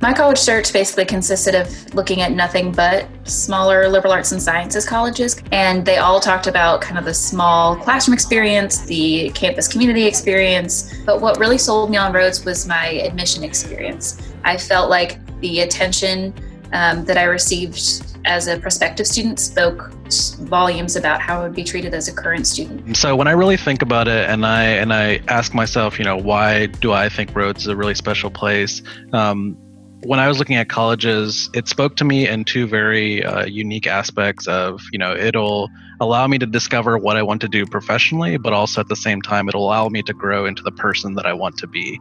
My college search basically consisted of looking at nothing but smaller liberal arts and sciences colleges, and they all talked about kind of the small classroom experience, the campus community experience. But what really sold me on Rhodes was my admission experience. I felt like the attention um, that I received as a prospective student spoke volumes about how I would be treated as a current student. So when I really think about it, and I and I ask myself, you know, why do I think Rhodes is a really special place? Um, when I was looking at colleges, it spoke to me in two very uh, unique aspects of, you know, it'll allow me to discover what I want to do professionally, but also at the same time, it'll allow me to grow into the person that I want to be.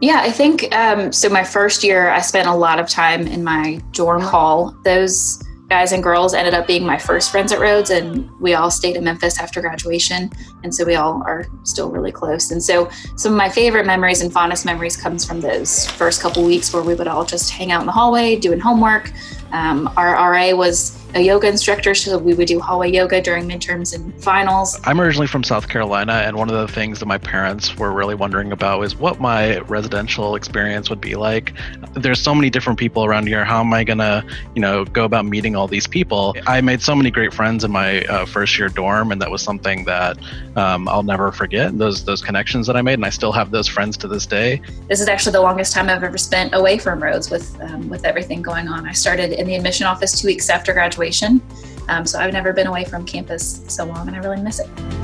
Yeah, I think um, so. My first year, I spent a lot of time in my dorm hall. Those guys and girls ended up being my first friends at Rhodes, and we all stayed in Memphis after graduation, and so we all are still really close. And so some of my favorite memories and fondest memories comes from those first couple weeks where we would all just hang out in the hallway doing homework. Um, our RA was a yoga instructor, so we would do hallway yoga during midterms and finals. I'm originally from South Carolina, and one of the things that my parents were really wondering about was what my residential experience would be like. There's so many different people around here. How am I gonna, you know, go about meeting all these people? I made so many great friends in my uh, first year dorm, and that was something that um, I'll never forget. Those those connections that I made, and I still have those friends to this day. This is actually the longest time I've ever spent away from Rhodes with um, with everything going on. I started in the admission office two weeks after graduation. Um, so I've never been away from campus so long and I really miss it.